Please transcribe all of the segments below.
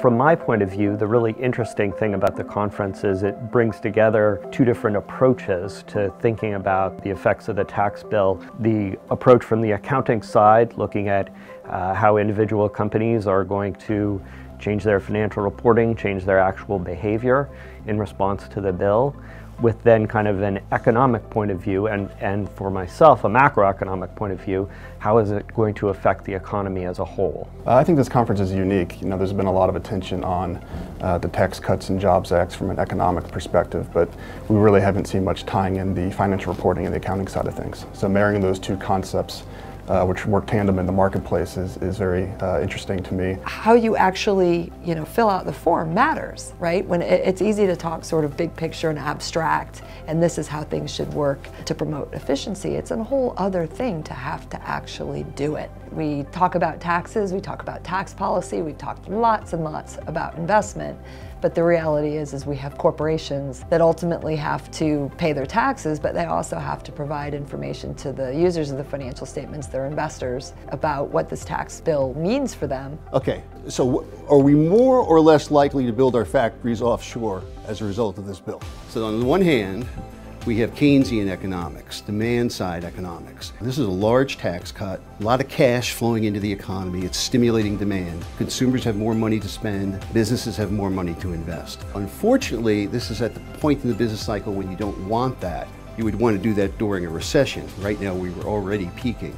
From my point of view, the really interesting thing about the conference is it brings together two different approaches to thinking about the effects of the tax bill. The approach from the accounting side, looking at uh, how individual companies are going to change their financial reporting, change their actual behavior in response to the bill with then kind of an economic point of view and, and for myself a macroeconomic point of view, how is it going to affect the economy as a whole? I think this conference is unique. You know, there's been a lot of attention on uh, the Tax Cuts and Jobs Acts from an economic perspective, but we really haven't seen much tying in the financial reporting and the accounting side of things. So marrying those two concepts uh, which work tandem in the marketplace is, is very uh, interesting to me. How you actually, you know, fill out the form matters, right? When it, it's easy to talk sort of big picture and abstract, and this is how things should work to promote efficiency. It's a whole other thing to have to actually do it. We talk about taxes, we talk about tax policy, we talked lots and lots about investment, but the reality is, is we have corporations that ultimately have to pay their taxes, but they also have to provide information to the users of the financial statements, their investors, about what this tax bill means for them. Okay, so are we more or less likely to build our factories offshore as a result of this bill? So on the one hand, we have Keynesian economics, demand side economics. This is a large tax cut, a lot of cash flowing into the economy. It's stimulating demand. Consumers have more money to spend, businesses have more money to invest. Unfortunately, this is at the point in the business cycle when you don't want that. You would want to do that during a recession. Right now, we were already peaking.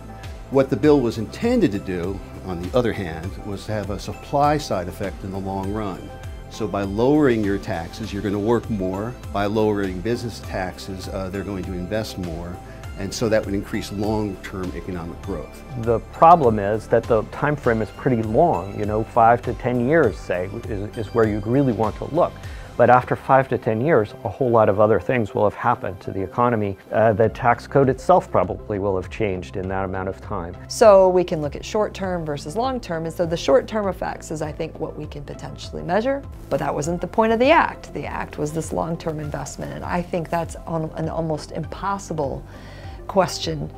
What the bill was intended to do, on the other hand, was to have a supply side effect in the long run. So by lowering your taxes, you're going to work more. By lowering business taxes, uh, they're going to invest more. And so that would increase long-term economic growth. The problem is that the time frame is pretty long, you know, five to 10 years, say, is, is where you'd really want to look. But after five to 10 years, a whole lot of other things will have happened to the economy. Uh, the tax code itself probably will have changed in that amount of time. So we can look at short term versus long term. And so the short term effects is, I think, what we can potentially measure. But that wasn't the point of the act. The act was this long term investment. And I think that's an almost impossible question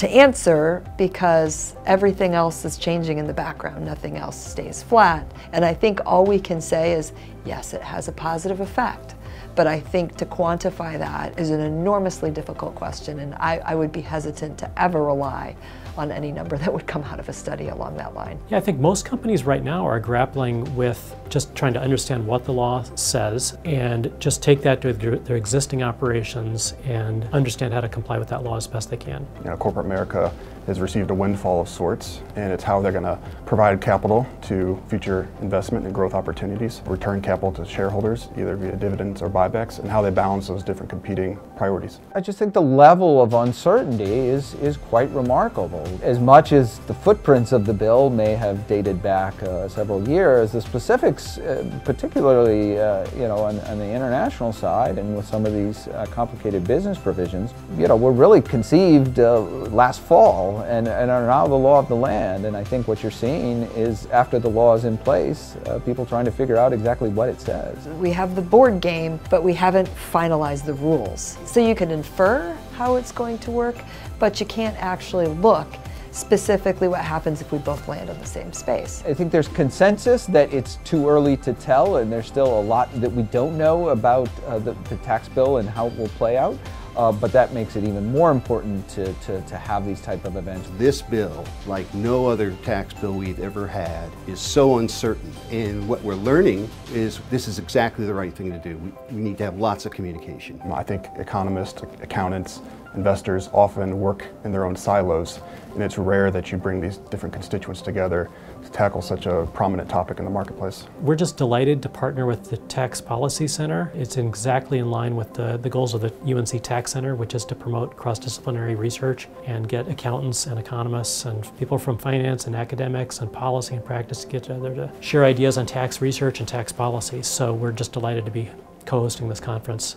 to answer because everything else is changing in the background. Nothing else stays flat. And I think all we can say is, yes, it has a positive effect. But I think to quantify that is an enormously difficult question, and I, I would be hesitant to ever rely on any number that would come out of a study along that line. Yeah, I think most companies right now are grappling with just trying to understand what the law says and just take that to their existing operations and understand how to comply with that law as best they can. You know, corporate America has received a windfall of sorts, and it's how they're going to provide capital to future investment and growth opportunities, return capital to shareholders, either via dividends or buybacks, and how they balance those different competing priorities. I just think the level of uncertainty is, is quite remarkable. As much as the footprints of the bill may have dated back uh, several years, the specifics, uh, particularly uh, you know, on, on, the international side and with some of these uh, complicated business provisions, you know, were really conceived uh, last fall and, and are now the law of the land. And I think what you're seeing is after the law is in place, uh, people trying to figure out exactly what it says. We have the board game, but we haven't finalized the rules. So you can infer how it's going to work, but you can't actually look specifically what happens if we both land on the same space. I think there's consensus that it's too early to tell and there's still a lot that we don't know about uh, the, the tax bill and how it will play out. Uh, but that makes it even more important to, to, to have these type of events. This bill, like no other tax bill we've ever had, is so uncertain. And what we're learning is this is exactly the right thing to do. We, we need to have lots of communication. I think economists, accountants, investors often work in their own silos, and it's rare that you bring these different constituents together to tackle such a prominent topic in the marketplace. We're just delighted to partner with the Tax Policy Center. It's exactly in line with the, the goals of the UNC Tax Center, which is to promote cross-disciplinary research and get accountants and economists and people from finance and academics and policy and practice to get together to share ideas on tax research and tax policy. So we're just delighted to be co-hosting this conference.